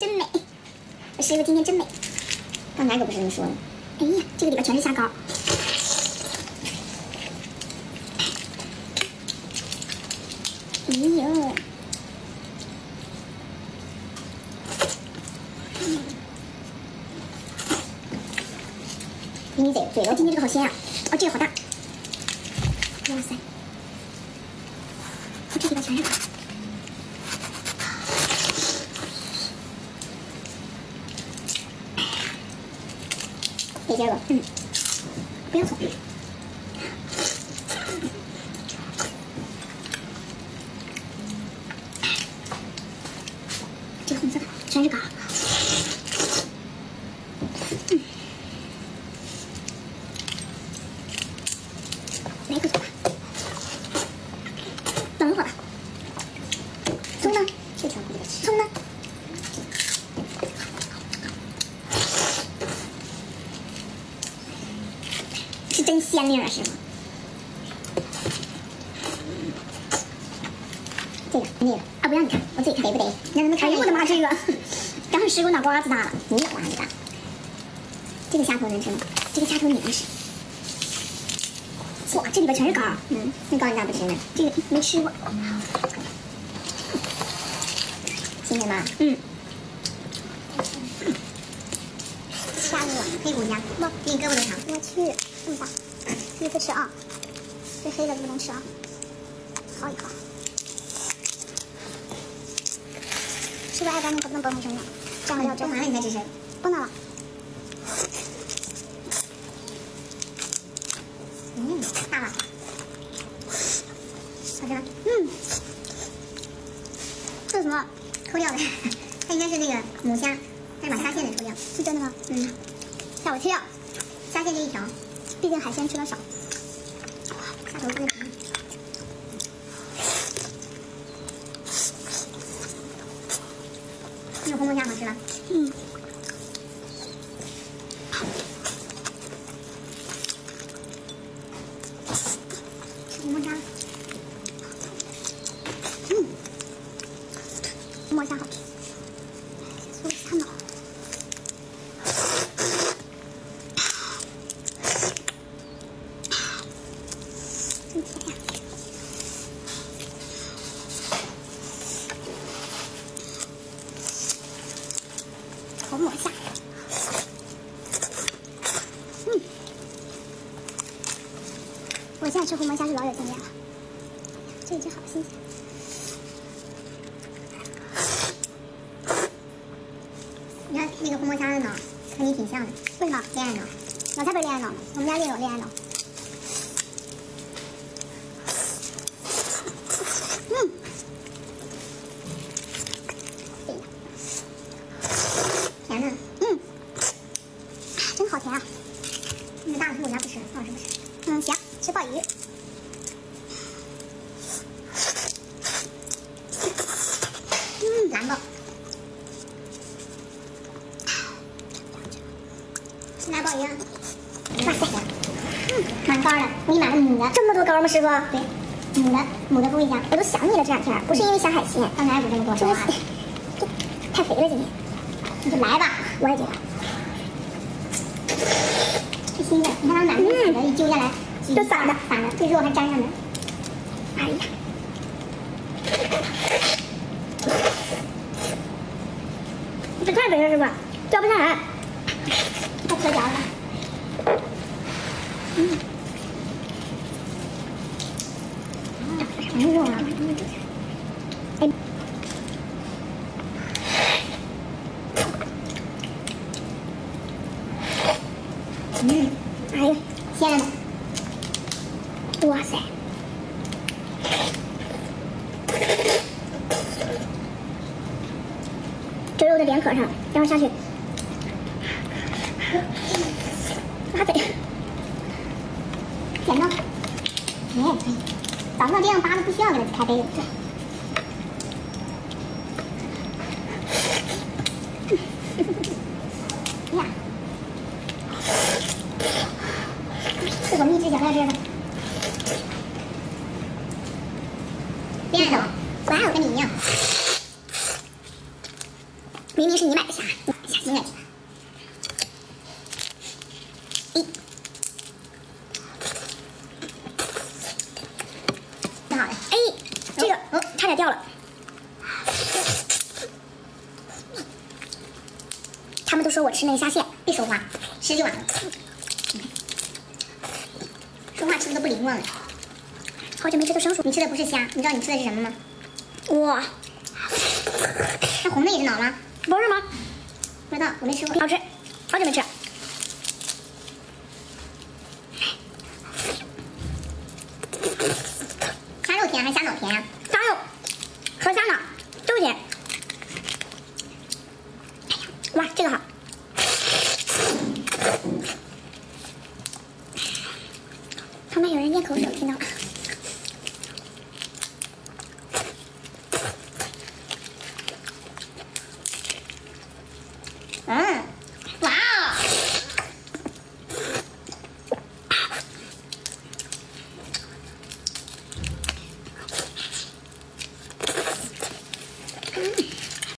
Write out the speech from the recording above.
真美，我师傅今天真美。刚才可不是这么说的。哎呀，这个里边全是虾膏。哎呦，你嘴嘴了，今天这个好鲜啊！哦，这个好大。哇塞，这里边全是嗯，不要葱。这个红色的全是膏。嗯，来个等会儿吧。葱呢？这条。葱呢？真鲜灵啊，师傅。这个那个啊，不让你看，我自己看得不得？你让他们看。哎呦我的妈，这个 刚好师傅脑瓜子大了，你脑瓜子大。这个虾头能吃吗？这个虾头你能吃？哇，这里边全是膏，嗯，那膏你咋不吃呢？这个没吃过，新鲜吗？嗯。虾子黑骨虾，不比你胳膊都长。我去，这么大，第一次吃啊！这黑的不能吃啊，好一口。是不是爱干净可不能崩一声呢？这样要蒸完了你再吱声。崩到了。嗯，大了。好吃吗？嗯。这是什么？抠掉的，它应该是那个母虾，但是把虾线给抽掉。是真的吗？嗯。吓我切掉，虾线这一条，毕竟海鲜吃的少。虾头看着疼。这个红龙虾好吃了。嗯。吃红龙虾。嗯。红龙虾好吃。所以看到。真甜呀！红魔虾，嗯，我现在吃红魔虾是老有经验了，这一只好新鲜。你看那个红魔虾的脑和你挺像的，为什么？恋爱脑，脑袋不是恋爱脑吗，我们家也有恋爱脑。嗯，甜的，嗯，真好甜啊！那个大的我家不吃，老师不吃。嗯，行，吃鲍鱼。嗯，蓝鲍。来鲍鱼啊！哇塞，嗯，蛮高的。我给你买个母的，这么多膏吗，师傅？对。母的，母的不一样，我都想你了这两天，不是因为想海鲜，刚才不这么跟我说话的，这太肥了今天，你就来吧，我也觉得，这新的，你看它满满的，一揪下来，都散的，散的，这肉还粘上呢，哎呀，这太肥了，是吧，掉不下来，太硌脚了，嗯。什么肉啊？哎，嗯，哎呀，鲜了吗？哇塞！这肉在脸壳上，然后下去，哇塞，甜吗？甜也可以。早知道这样扒的不需要给它开杯了。呀，是我秘制小料汁的。恋爱脑，哇我，跟你一样。明明是你买。买的虾，虾应该吃。一，挺好的。哎，这个哦，差点掉了。他们都说我吃那个虾线别说话，吃就完了。说话吃的都不灵光了。好久没吃到生熟，你吃的不是虾，你知道你吃的是什么吗？哇，那红的也是脑吗？不是吗？不知道，我没吃过。好吃，好久没吃。虾肉甜还是虾脑甜呀？虾肉和虾脑都甜。哇，这个好。旁边有人咽口水，我听到